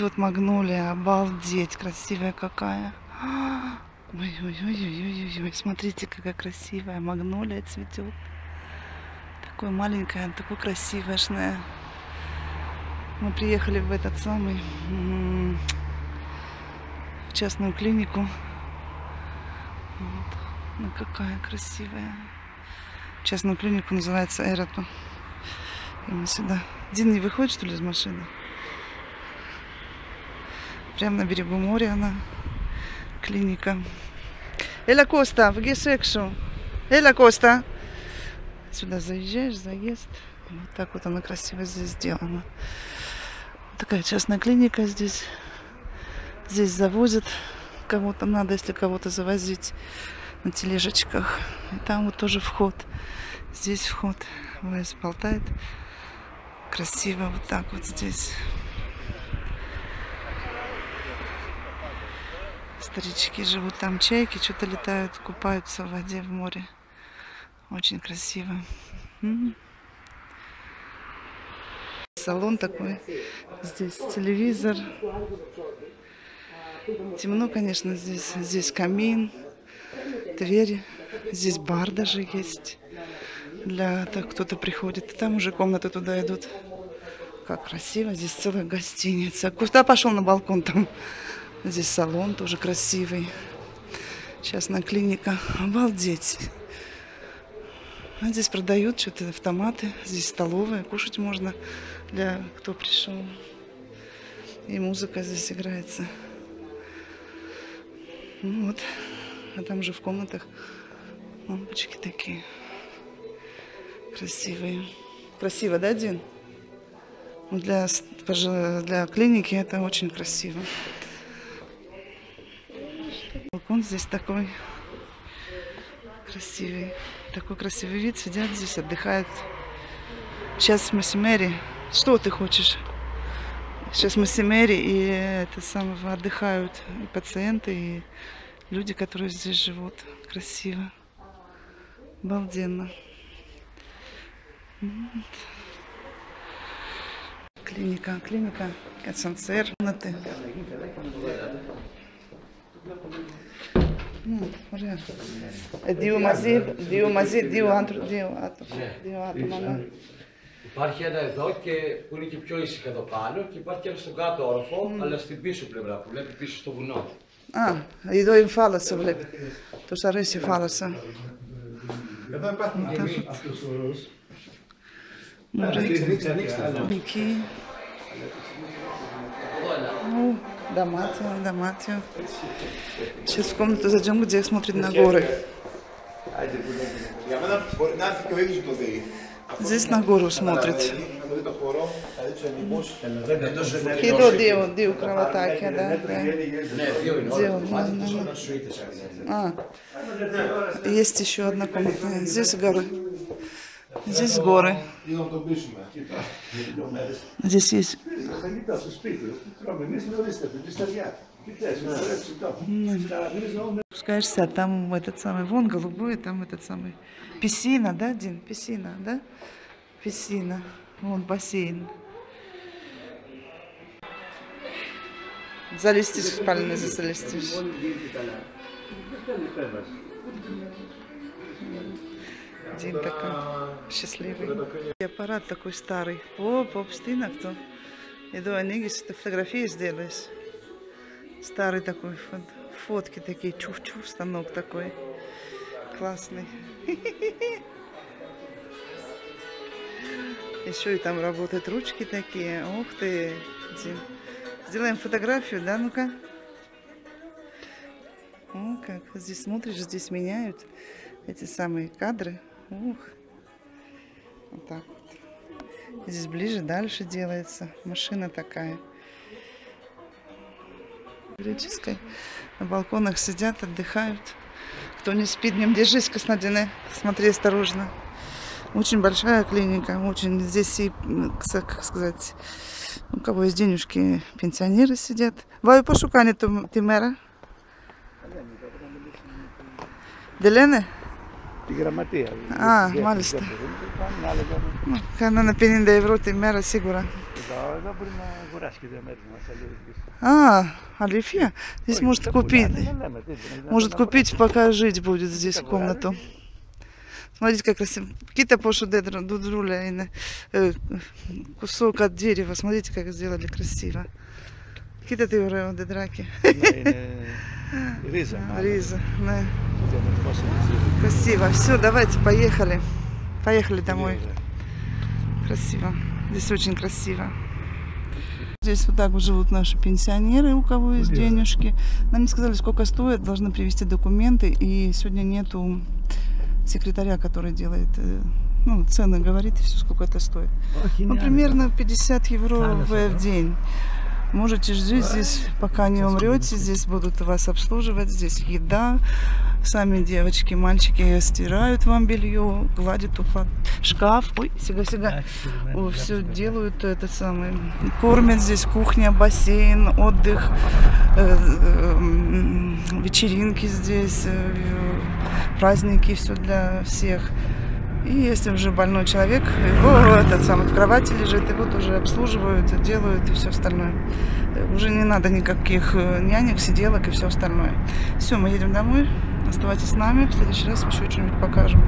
Вот магнолия, обалдеть, красивая какая. Ой-ой-ой-ой-ой, смотрите, какая красивая магнолия цветет. Такое маленькое, такое красивое. Мы приехали в этот самый, в частную клинику. Вот. Ну какая красивая. Частную клинику называется Эрату. И мы сюда. Дин не выходит, что ли, из машины? Прямо на берегу моря она. Клиника. Эля Коста, в Гесекшу. Эля Коста. Сюда заезжаешь, заезд. Вот так вот она красиво здесь сделана. Такая частная клиника здесь. Здесь завозят кого-то надо, если кого-то завозить на тележечках. И там вот тоже вход. Здесь вход. Вайс болтает. Красиво вот так вот здесь. Старички живут там, чайки что-то летают, купаются в воде, в море. Очень красиво. Салон такой. Здесь телевизор. Темно, конечно, здесь. Здесь камин, двери. Здесь бар даже есть. Для так кто-то приходит. Там уже комнаты туда идут. Как красиво. Здесь целая гостиница. Куда пошел на балкон там? Здесь салон тоже красивый. Частная клиника. Обалдеть. А здесь продают что-то автоматы. Здесь столовая. Кушать можно для кто пришел. И музыка здесь играется. Ну вот. А там же в комнатах лампочки такие. Красивые. Красиво, да, Дин? Ну, для, для клиники это очень красиво. Балкон здесь такой красивый. Такой красивый вид. Сидят здесь, отдыхают. Сейчас мы с Мэри. Что ты хочешь? Сейчас мы с Мэри и это самого отдыхают и пациенты, и люди, которые здесь живут. Красиво. Обалденно. Вот. Клиника, клиника, СНЦР, комнаты. Δύο μαζί, δύο μαζί, δύο άντρου, δύο άτομα. Δύο άτομα, ναι. Υπάρχει ένα εδώ και που είναι και πιο ήσυχα εδώ πάνω και υπάρχει ένα στον κάτω όροφο, mm. αλλά στην πίσω πλευρά που βλέπει πίσω στο βουνό. Α, εδώ η θάλασσα βλέπει. Τους αρέσει η θάλασσα. Εδώ υπάρχουν και εμείς αυτούς όρους. Εκεί. Ну, Даматио, Даматио. Сейчас в комнату зайдем, где смотрит на горы. Здесь на гору смотрит. Хидо, где он? Где у кроватаки, да? Где? А, есть еще одна комната. Здесь горы. Здесь горы. Здесь есть. Спускаешься, а там этот самый, вон голубой, там этот самый, писина, да, Дин? Писина, да? Писина. Вон бассейн. Залезтишь в спальню, залезтишь. Дин такой счастливый. И аппарат такой старый. О, поп стинах то. Иду, Анигис, ты фотографии сделаешь. Старый такой, фотки такие, чув-чув, станок такой. Классный. Еще и там работают ручки такие. Ух ты, Дин. Сделаем фотографию, да, ну-ка. О, как здесь смотришь, здесь меняют эти самые кадры. Ух. Вот так вот. Здесь ближе, дальше делается. Машина такая. Греческой. На балконах сидят, отдыхают. Кто не спит, днем держись, Коснадине. Смотри осторожно. Очень большая клиника. Очень здесь и, как сказать, у кого есть денежки, пенсионеры сидят. Ваю пошукане тимера. Делене? Τη di grammatea. Ah, malista. Kada na 50 evrov ti mera да, Da, dobro na Goraški da mera А, Алифия? Здесь может купить. Может купить, пока жить будет здесь комнату. Смотрите, как красиво. Какие-то пошу дудруля и кусок от дерева. Смотрите, как сделали красиво. Какие-то ты драки. Риза. Риза, да. Красиво. Все, давайте, поехали. Поехали домой. Красиво. Здесь очень красиво. Здесь вот так вот живут наши пенсионеры, у кого есть денежки. Нам не сказали, сколько стоит, должны привезти документы. И сегодня нету секретаря, который делает, э, ну, цены говорит и все, сколько это стоит. Ну, примерно 50 евро в, в день. Можете жить здесь, пока не умрете. Здесь будут вас обслуживать. Здесь еда. Сами девочки, мальчики стирают вам белье, гладят упад. Шкаф. Ой, сега-сега. Все делают это самое. Кормят здесь кухня, бассейн, отдых, э, э, м, вечеринки здесь, э, праздники, все для всех. И если уже больной человек, его этот самый в кровати лежит, его тоже обслуживают, делают и все остальное. Уже не надо никаких э, нянек, сиделок и все остальное. Все, мы едем домой. Оставайтесь с нами. В следующий раз еще что-нибудь покажем.